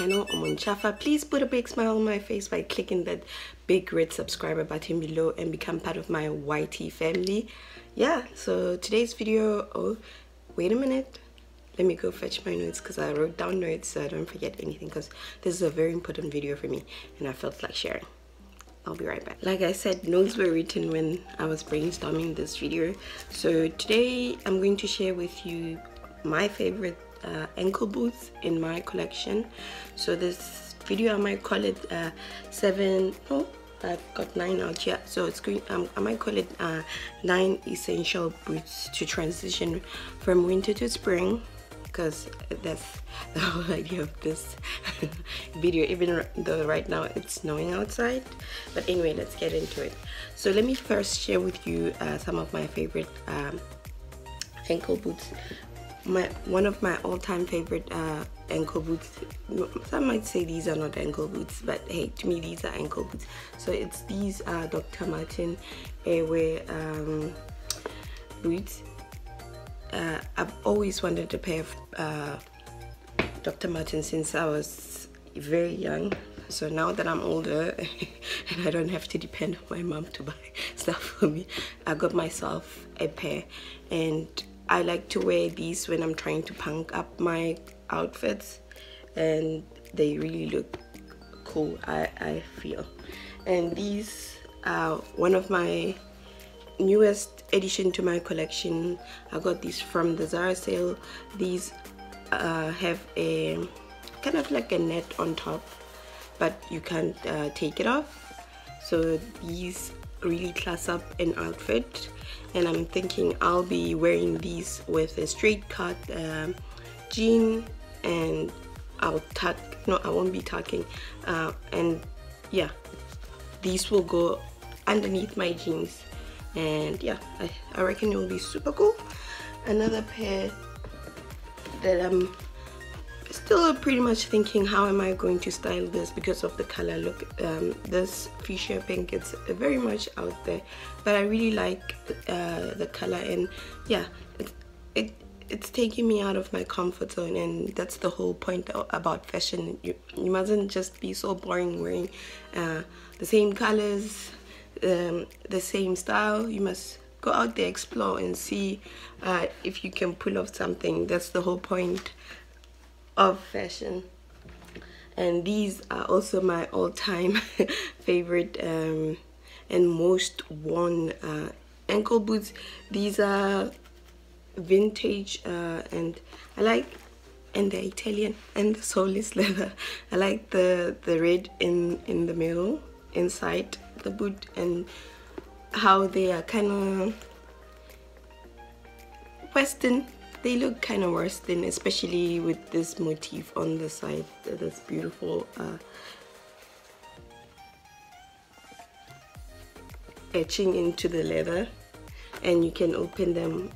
channel Omonchafa. Please put a big smile on my face by clicking that big red subscriber button below and become part of my YT family. Yeah, so today's video, oh, wait a minute. Let me go fetch my notes because I wrote down notes so I don't forget anything because this is a very important video for me and I felt like sharing. I'll be right back. Like I said, notes were written when I was brainstorming this video. So today I'm going to share with you my favorite uh, ankle boots in my collection. So this video I might call it uh, seven oh I've got nine out here. So it's going um, I might call it uh, nine essential boots to transition from winter to spring because that's the whole idea of this video. Even though right now it's snowing outside. But anyway let's get into it. So let me first share with you uh, some of my favorite um, ankle boots my one of my all-time favorite uh, ankle boots some might say these are not ankle boots but hey to me these are ankle boots so it's these uh, Dr. Martin AirWair um, boots uh, I've always wanted a pair of uh, Dr. Martin since I was very young so now that I'm older and I don't have to depend on my mom to buy stuff for me I got myself a pair and I like to wear these when I'm trying to punk up my outfits and they really look cool I, I feel. And these are one of my newest addition to my collection. I got these from the Zara sale. These uh, have a kind of like a net on top but you can't uh, take it off. So these really class up an outfit. And I'm thinking I'll be wearing these with a straight cut um, jean and I'll tuck no I won't be tucking uh, and yeah these will go underneath my jeans. And yeah I, I reckon it will be super cool. Another pair that I'm still pretty much thinking how am I going to style this because of the color look? Um, this fuchsia pink it's very much out there. But I really like uh, the color and yeah it, it it's taking me out of my comfort zone and that's the whole point about fashion. You, you mustn't just be so boring wearing uh, the same colors um, the same style. You must go out there explore and see uh, if you can pull off something. That's the whole point of fashion. And these are also my all-time favorite um, and most worn uh, ankle boots. These are vintage uh, and I like and they're Italian and the sole is leather. I like the the red in in the middle inside the boot and how they are kind of western they look kind of worse than especially with this motif on the side. That's beautiful uh, etching into the leather. And you can open them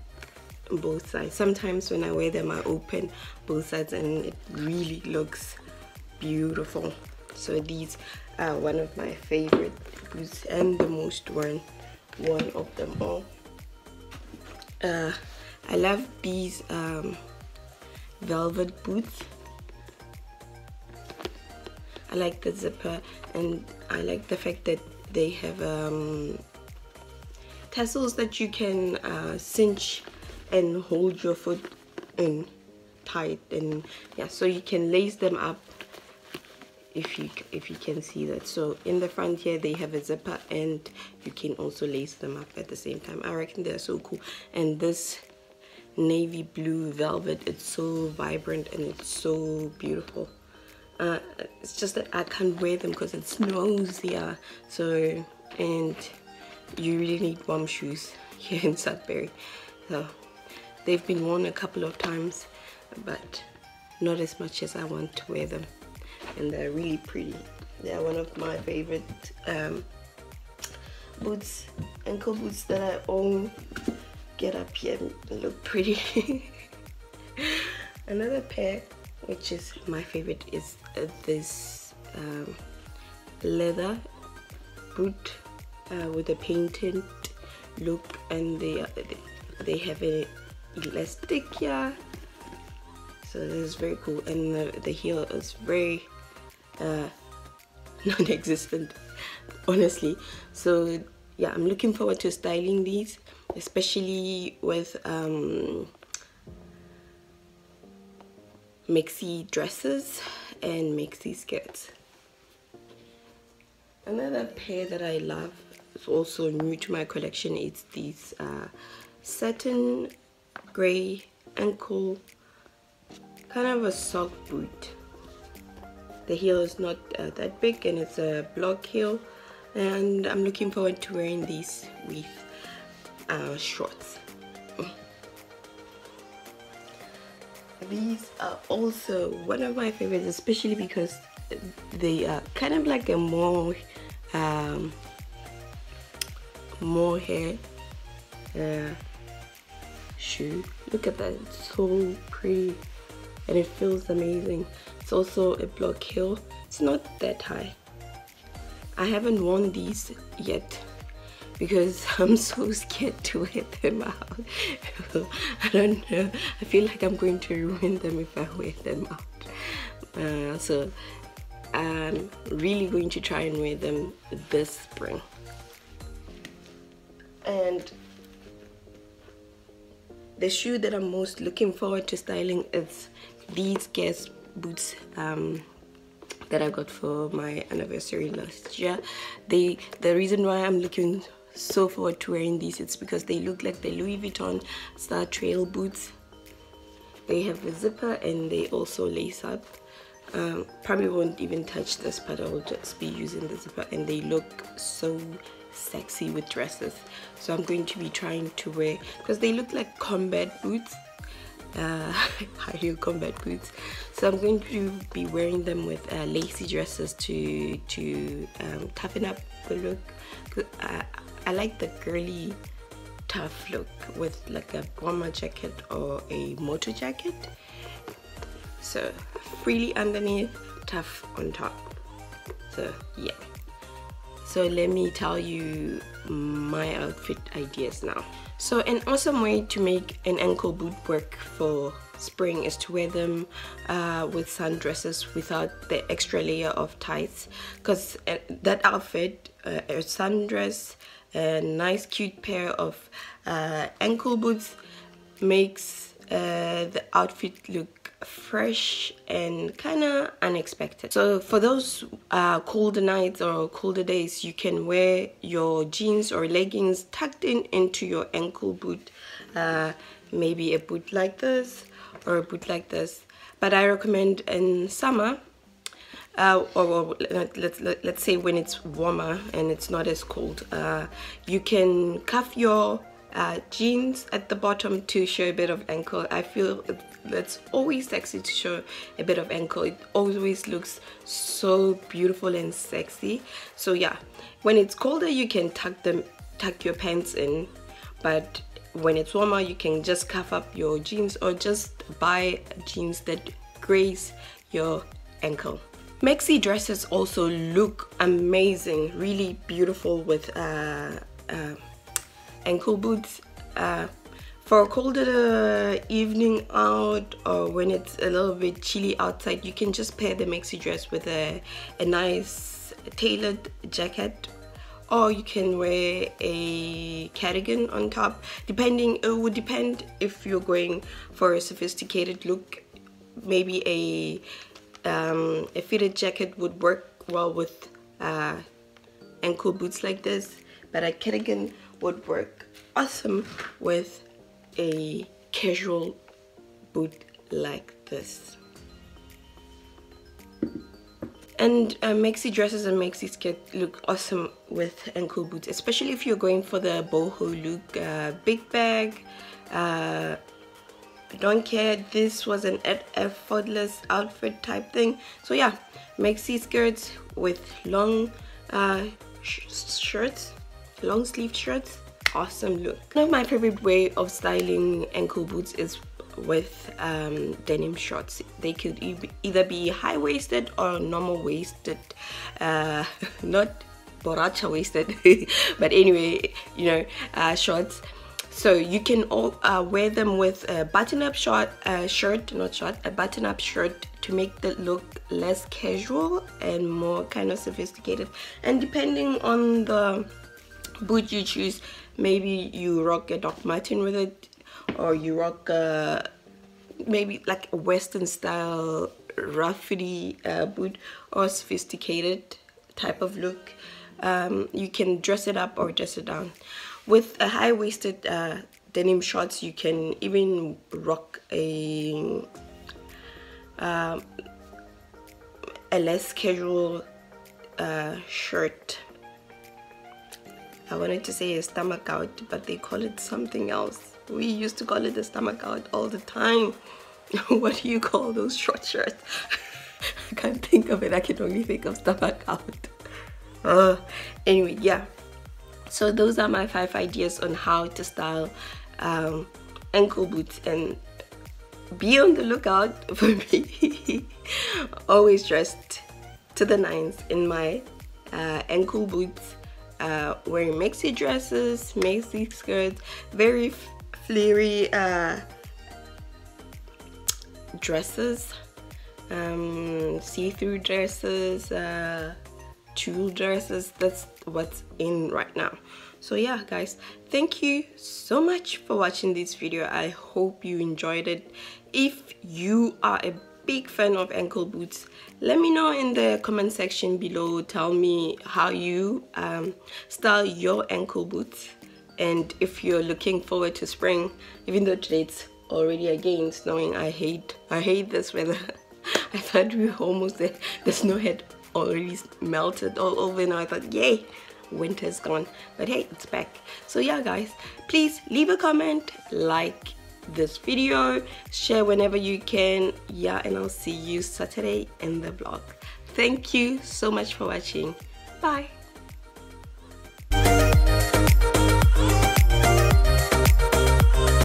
both sides. Sometimes when I wear them I open both sides and it really looks beautiful. So these are one of my favorite boots and the most worn one of them all. Uh, I love these um, velvet boots. I like the zipper and I like the fact that they have um, tassels that you can uh, cinch and hold your foot in tight and yeah so you can lace them up if you if you can see that. So in the front here they have a zipper and you can also lace them up at the same time. I reckon they're so cool. And this navy blue velvet. It's so vibrant and it's so beautiful. Uh, it's just that I can't wear them because it snows here so and you really need warm shoes here in Sudbury. So they've been worn a couple of times but not as much as I want to wear them. And they're really pretty. They're one of my favorite um, boots ankle boots that I own get up here and look pretty. Another pair which is my favorite is uh, this um, leather boot uh, with a painted look and they, uh, they have a elastic here so this is very cool. And the, the heel is very uh, non-existent honestly. So yeah i'm looking forward to styling these especially with um maxi dresses and maxi skirts. Another pair that i love is also new to my collection it's these uh, satin gray ankle kind of a sock boot. The heel is not uh, that big and it's a block heel. And I'm looking forward to wearing these with uh, shorts. These are also one of my favorites especially because they are kind of like a more um, more hair uh, shoe. Look at that it's so pretty and it feels amazing. It's also a block heel. It's not that high. I haven't worn these yet because I'm so scared to wear them out. I don't know. I feel like I'm going to ruin them if I wear them out. Uh, so I'm really going to try and wear them this spring. And the shoe that I'm most looking forward to styling is these Guess boots um, that I got for my anniversary last year. They the reason why I'm looking so forward to wearing these. It's because they look like the Louis Vuitton Star Trail boots. They have a zipper and they also lace up. Um, probably won't even touch this but I will just be using the zipper. And they look so sexy with dresses. So I'm going to be trying to wear because they look like combat boots. Uh, high heel combat boots. So I'm going to be wearing them with uh, lacy dresses to to um, toughen up the look. I, I like the girly tough look with like a bomber jacket or a motor jacket. So freely underneath tough on top. So yeah. So let me tell you my outfit ideas now. So an awesome way to make an ankle boot work for spring is to wear them uh, with sundresses without the extra layer of tights. Because uh, that outfit uh, a sundress a nice cute pair of uh, ankle boots makes uh, the outfit look fresh and kind of unexpected. So for those uh, colder nights or colder days you can wear your jeans or leggings tucked in into your ankle boot uh, maybe a boot like this or a boot like this. But I recommend in summer uh, or, or let's let's say when it's warmer and it's not as cold uh, you can cuff your uh, jeans at the bottom to show a bit of ankle. I feel it's always sexy to show a bit of ankle. It always looks so beautiful and sexy. So yeah when it's colder you can tuck them tuck your pants in. But when it's warmer you can just cuff up your jeans or just buy jeans that graze your ankle maxi dresses also look amazing really beautiful with uh, uh, ankle boots. Uh, for a colder evening out or when it's a little bit chilly outside you can just pair the maxi dress with a, a nice tailored jacket. Or you can wear a cardigan on top. Depending it would depend if you're going for a sophisticated look maybe a um, a fitted jacket would work well with uh, ankle boots like this but a cardigan would work awesome with a casual boot like this. And uh, maxi dresses and maxi skirt look awesome with ankle boots especially if you're going for the boho look uh, big bag uh, don't care this was an effortless outfit type thing. So yeah maxi skirts with long uh, sh shirts long sleeve shirts awesome look. One of my favorite way of styling ankle boots is with um, denim shorts. They could e either be high-waisted or normal waisted uh, not borracha waisted but anyway you know uh, shorts so you can all uh, wear them with a button-up short uh, shirt not short a button-up shirt to make the look less casual and more kind of sophisticated. And depending on the boot you choose maybe you rock a Doc Marten with it or you rock a maybe like a western style ruffy uh, boot or sophisticated type of look um, you can dress it up or dress it down with a high-waisted uh, denim shorts you can even rock a uh, a less casual uh, shirt. I wanted to say a stomach out but they call it something else. We used to call it a stomach out all the time. What do you call those short shirts? I can't think of it. I can only think of stomach out. Uh, anyway yeah so those are my five ideas on how to style um, ankle boots. And be on the lookout for me. Always dressed to the nines in my uh, ankle boots uh, wearing maxi dresses maxi skirts very flary uh, dresses um, see-through dresses uh, tulle dresses. That's what's in right now. So yeah guys thank you so much for watching this video. I hope you enjoyed it. If you are a big fan of ankle boots let me know in the comment section below. Tell me how you um, style your ankle boots and if you're looking forward to spring even though today it's already again snowing. I hate i hate this weather. I thought we were almost there. The snow had already melted all over and i thought yay winter's gone. But hey it's back. So yeah guys please leave a comment like this video share whenever you can. Yeah and i'll see you saturday in the vlog. Thank you so much for watching. Bye